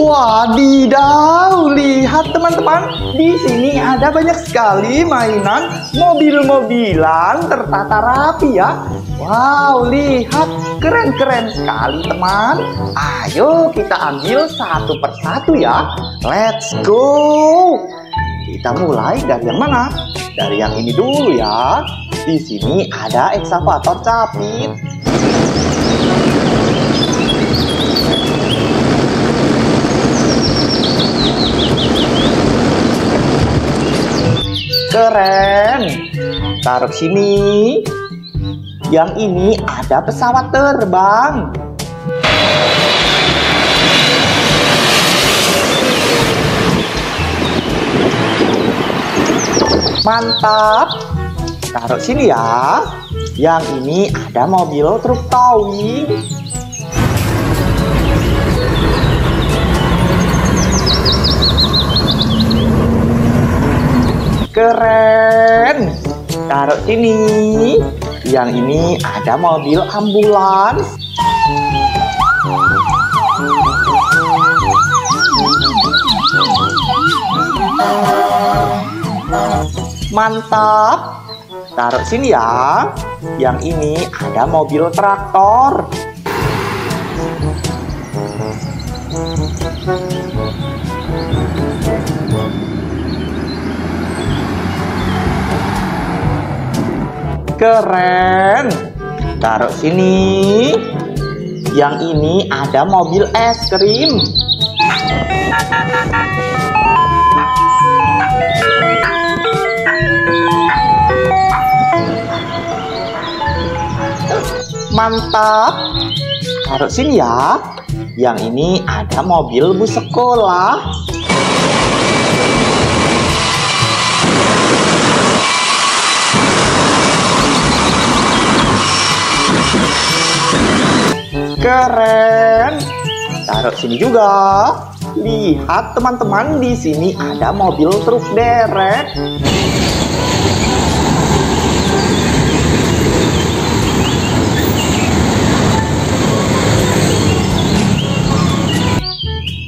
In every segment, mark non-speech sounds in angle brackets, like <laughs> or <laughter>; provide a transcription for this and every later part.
Wadidaw, lihat teman-teman, di sini ada banyak sekali mainan mobil-mobilan tertata rapi ya. Wow, lihat keren-keren sekali teman. Ayo kita ambil satu persatu ya. Let's go. Kita mulai dari yang mana? Dari yang ini dulu ya. Di sini ada eksavator capit. Keren. Taruh sini. Yang ini ada pesawat terbang. Mantap. Taruh sini ya. Yang ini ada mobil truk towing. Keren. Taruh sini. Yang ini ada mobil ambulans. Mantap. Taruh sini ya. Yang ini ada mobil traktor. Keren. Taruh sini. Yang ini ada mobil es krim. Mantap. Taruh sini ya. Yang ini ada mobil bus sekolah. Keren. Taruh sini juga. Lihat teman-teman di sini ada mobil truk derek.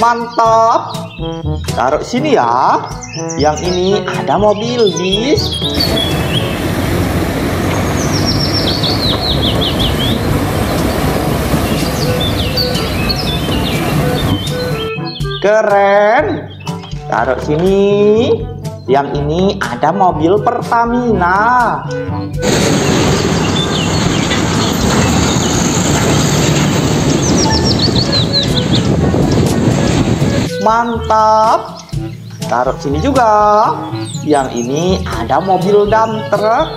Mantap. Taruh sini ya. Yang ini ada mobil bis. Keren. Taruh sini. Yang ini ada mobil Pertamina. Mantap. Taruh sini juga. Yang ini ada mobil dump truck.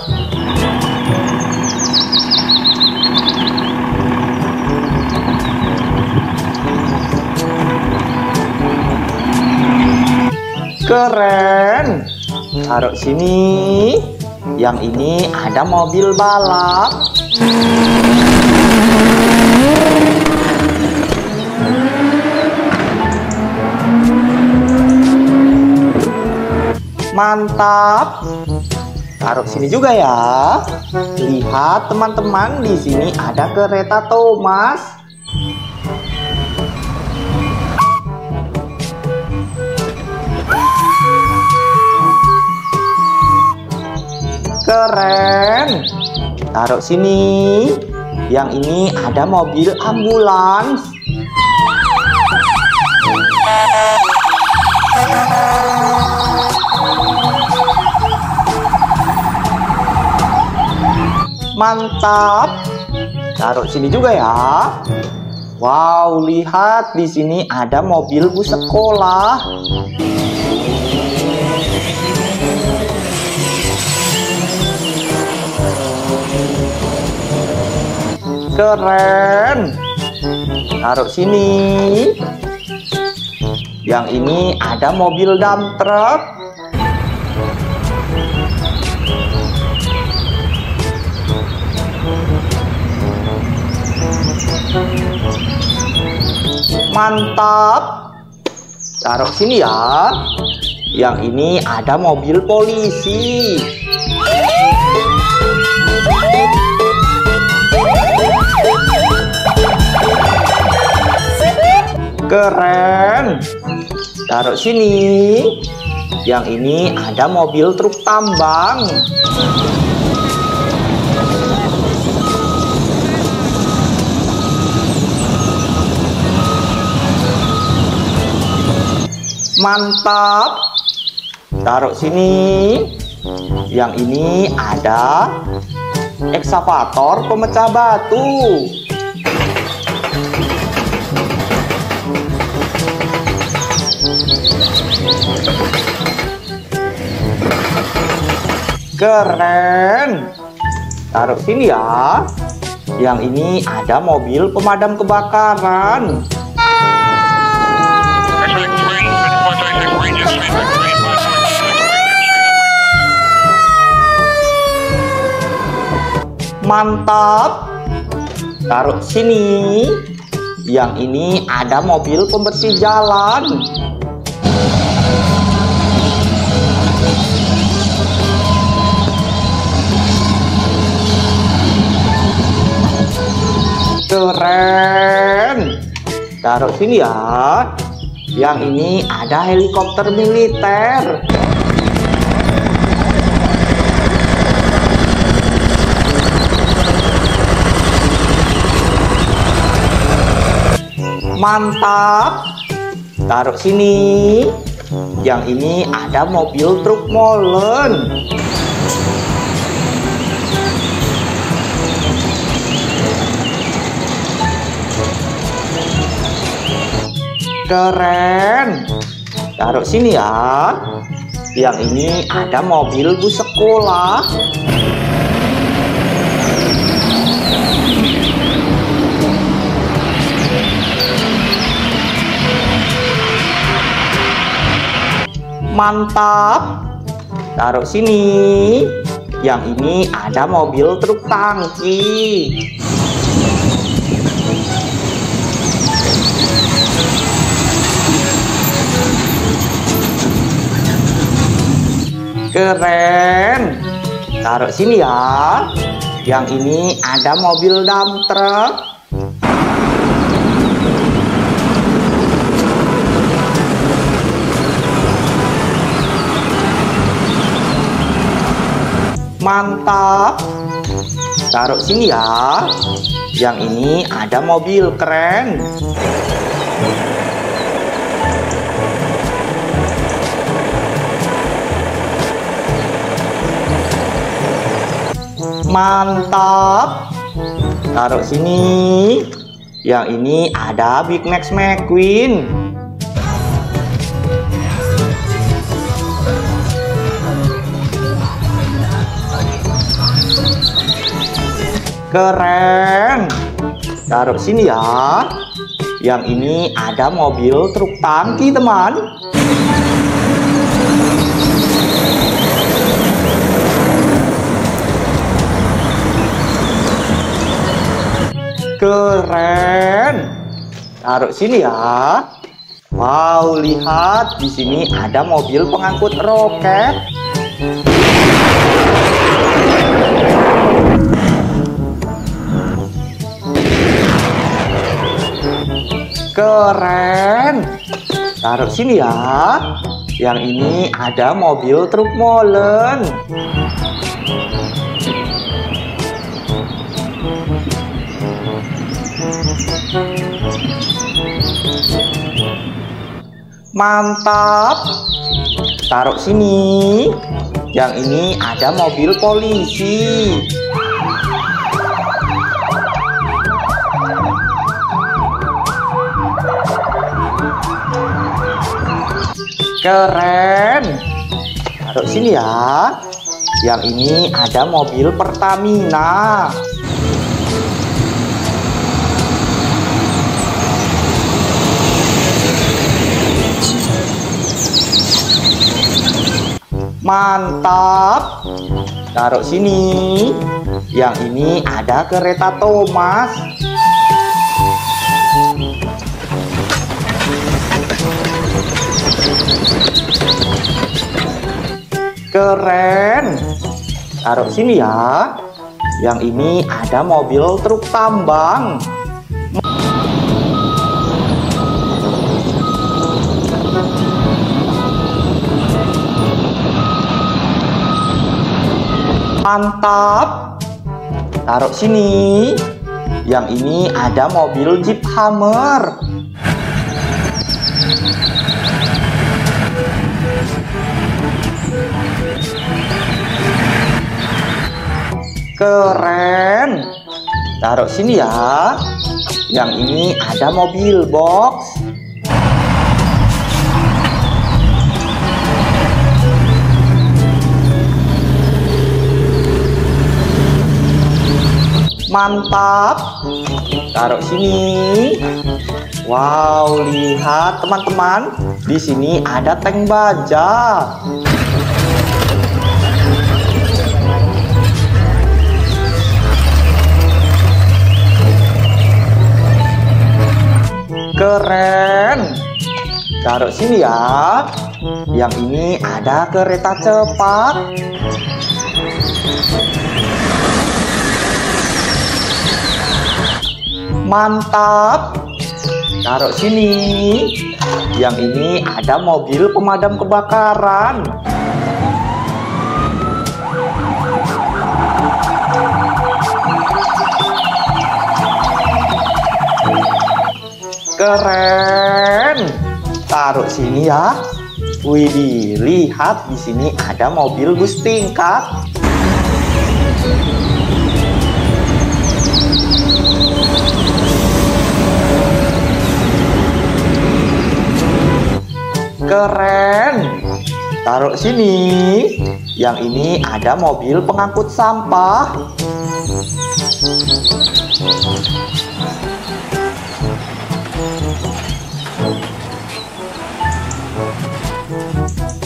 Keren. Taruh sini. Yang ini ada mobil balap. Mantap. Taruh sini juga ya. Lihat teman-teman di sini ada kereta Thomas. Keren. Taruh sini. Yang ini ada mobil ambulans. Mantap. Taruh sini juga ya. Wow, lihat di sini ada mobil bus sekolah. Keren. Taruh sini. Yang ini ada mobil dump truck. Mantap. Taruh sini ya. Yang ini ada mobil polisi. Keren. Taruh sini. Yang ini ada mobil truk tambang. Mantap. Taruh sini. Yang ini ada eksavator pemecah batu. Keren. Taruh sini ya. Yang ini ada mobil pemadam kebakaran. Mantap. Taruh sini. Yang ini ada mobil pembersih jalan. Keren. Taruh sini ya. Yang ini ada helikopter militer. Mantap. Taruh sini. Yang ini ada mobil truk molen. Keren. Taruh sini ya. Yang ini ada mobil bus sekolah. Mantap. Taruh sini. Yang ini ada mobil truk tangki. Keren. Taruh sini ya. Yang ini ada mobil dump truck. Mantap. Taruh sini ya. Yang ini ada mobil keren. Mantap. Taruh sini. Yang ini ada Big Max McQueen. Keren. Taruh sini ya. Yang ini ada mobil truk tangki, teman. Keren. Taruh sini ya. Wow, lihat di sini ada mobil pengangkut roket. Keren. Taruh sini ya. Yang ini ada mobil truk molen. Mantap. Taruh sini. Yang ini ada mobil polisi. Keren. Taruh sini ya. Yang ini ada mobil Pertamina. Mantap. Taruh sini. Yang ini ada kereta Thomas. Keren. Taruh sini ya. Yang ini ada mobil truk tambang. Mantap. Taruh sini. Yang ini ada mobil Jeep Hammer. Keren. Taruh sini ya. Yang ini ada mobil box. Mantap. Taruh sini. Wow, lihat teman-teman. Di sini ada tank baja. Keren. Taruh sini ya. Yang ini ada kereta cepat. Mantap. Taruh sini. Yang ini ada mobil pemadam kebakaran. Keren. Taruh sini ya. Widih, lihat di sini ada mobil bus tingkat. Keren. Taruh sini. Yang ini ada mobil pengangkut sampah.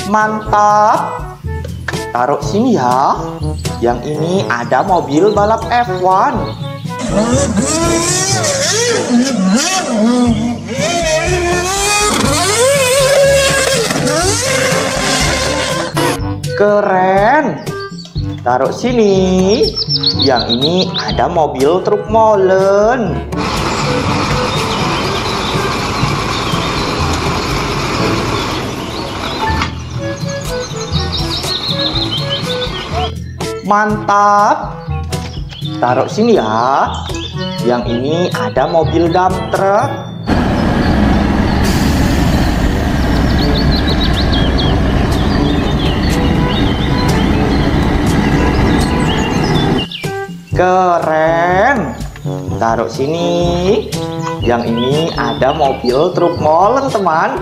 Mantap. Taruh sini ya. Yang ini ada mobil balap F1. Keren. Taruh sini. Yang ini ada mobil truk molen. Mantap. Taruh sini ya. Yang ini ada mobil dump truck. Keren. Taruh sini. Yang ini ada mobil truk molen, teman.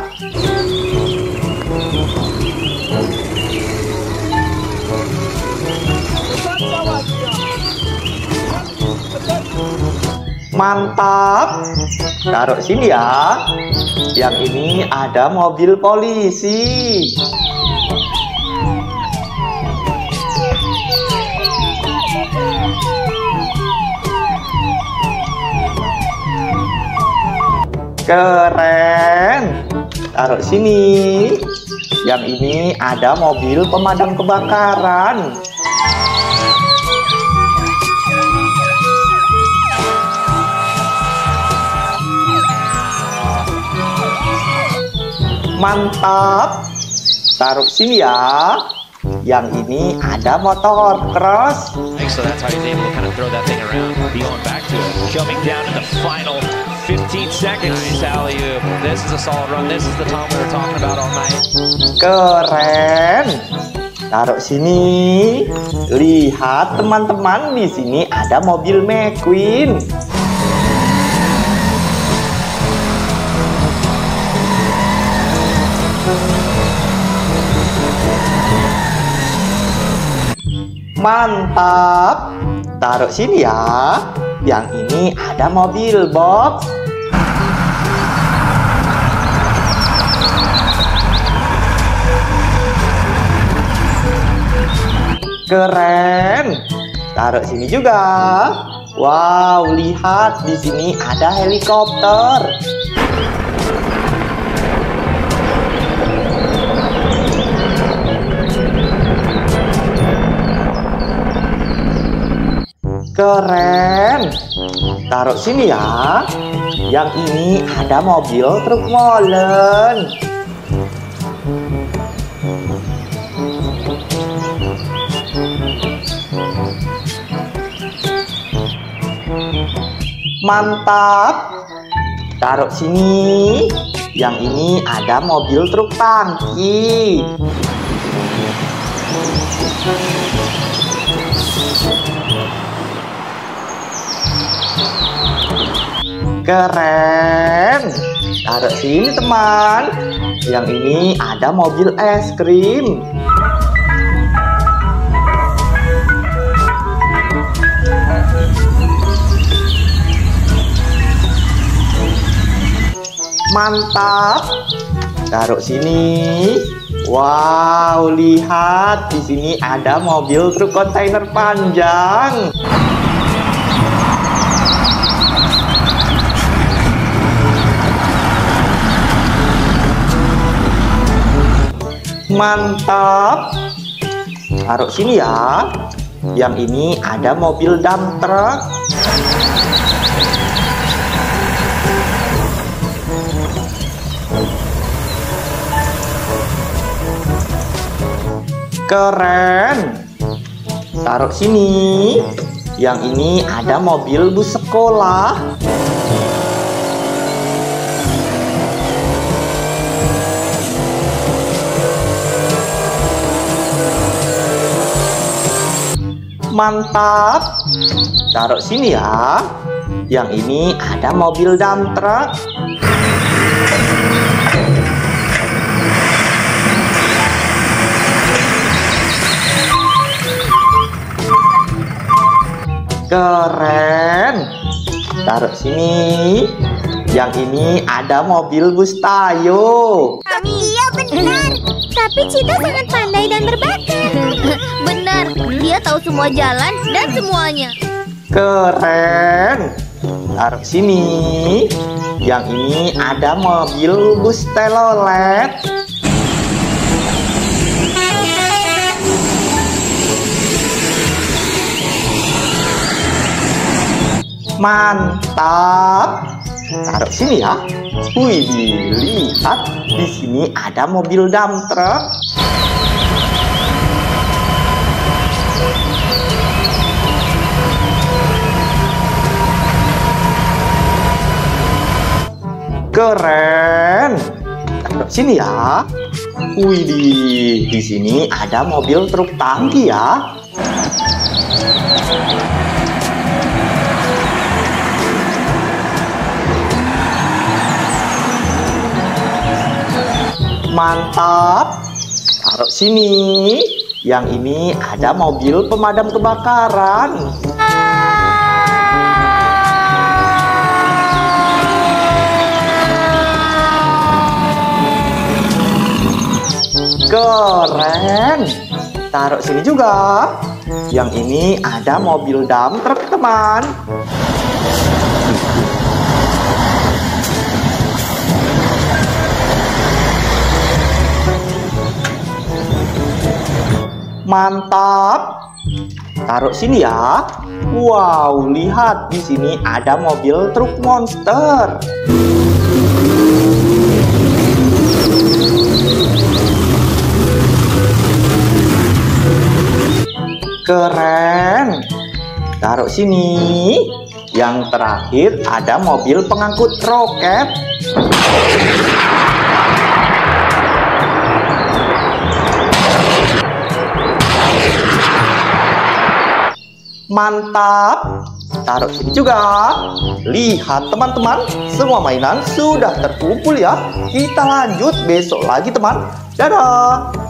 Mantap. Taruh sini ya. Yang ini ada mobil polisi. Keren. Taruh sini. Yang ini ada mobil pemadam kebakaran. Mantap. Taruh sini ya. Yang ini ada motor cross. So that's how he's able to kind of throw that thing around. Going back to it. Coming down to the final 15 seconds. Nice alley-oop. This is a solid run. This is the Tom we were talking about all night. Keren. Taruh sini. Lihat teman-teman di sini ada mobil McQueen. Mantap. Taruh sini ya. Yang ini ada mobil box. Keren. Taruh sini juga. Wow, lihat di sini ada helikopter. Keren. Taruh sini ya. Yang ini ada mobil truk molen. Mantap. Taruh sini. Yang ini ada mobil truk tangki. Keren. Taruh sini teman. Yang ini ada mobil es krim. Mantap. Taruh sini. Wow, lihat di sini ada mobil truk kontainer panjang. Mantap. Taruh sini ya. Yang ini ada mobil dump truck. Keren. Taruh sini. Yang ini ada mobil bus sekolah. Mantap. Taruh sini ya. Yang ini ada mobil dump truck. Keren. Taruh sini. Yang ini ada mobil bus Tayo. Iya benar. Tapi Cita sangat pandai dan berbakat. <laughs> benar. Dia tahu semua jalan dan semuanya. Keren. Taruh sini. Yang ini ada mobil bus telolet. Mantap. Taruh sini ya. Wih, lihat di sini ada mobil dump truck. Keren. Sini ya. Wih, di sini ada mobil truk tangki ya. Mantap. Taruh sini. Yang ini ada mobil pemadam kebakaran. Keren. Taruh sini juga. Yang ini ada mobil dump truck, teman. Mantap. Taruh sini ya. Wow, lihat di sini ada mobil truk monster. Keren. Taruh sini. Yang terakhir ada mobil pengangkut roket. Mantap. Taruh sini juga. Lihat teman-teman, semua mainan sudah terkumpul ya. Kita lanjut besok lagi teman. Dadah.